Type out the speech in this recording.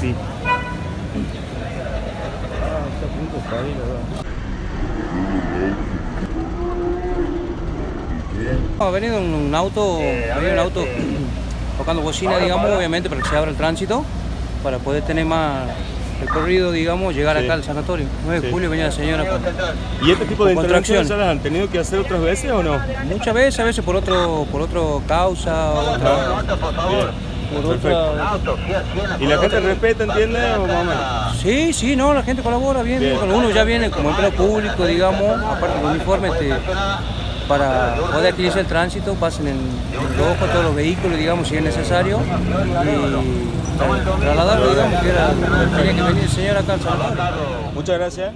Sí. Ah, ha ah, venido un auto, eh, ver, un auto tocando bocina, digamos, obviamente, para que se abra el tránsito, para poder tener más recorrido, digamos, llegar Sí. acá al sanatorio. 9 de Sí. julio venía la señora con, ¿Y este tipo de Con intervenciones ya contracción. las han tenido que hacer otras veces o no? muchas veces, a veces por otro, por otro causa, otra, por otra. ¿Y la gente respeta, entiende o más o menos? Sí, sí, no, la gente colabora bien. Bien. Cuando uno ya viene como empleado público, digamos, aparte del uniforme, este, para poder agilizar el tránsito, pasen en, en rojo todos los vehículos, digamos, si es necesario, y trasladarlo, digamos, que era, tenía que venir el señor acá al. Muchas gracias.